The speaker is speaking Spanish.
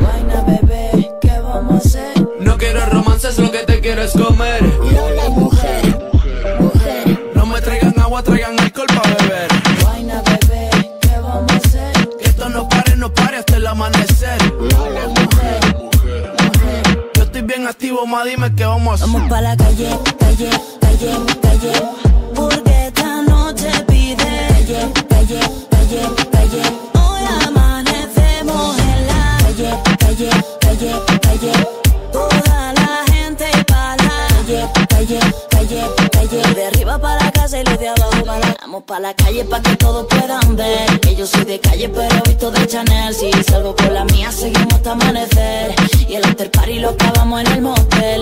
Vaina, bebé, ¿qué vamos a hacer? No quiero romances, lo que te quiero es comer. Lola, mujer, mujer. No me traigan agua, traigan alcohol para beber. Vaina, bebé, ¿qué vamos a hacer? Que esto no pare, no pare hasta el amanecer. Lola, mujer, mujer. Yo estoy bien activo, ma, dime qué vamos a hacer. Vamos pa' la calle, calle, calle, calle, calle. Toda la gente pa' la calle, calle, calle, calle. De arriba para la casa y los de abajo para. La... Vamos pa' la calle pa' que todos puedan ver. Que yo soy de calle pero visto de Chanel. Si salgo con la mía seguimos hasta amanecer. Y el after party lo acabamos en el motel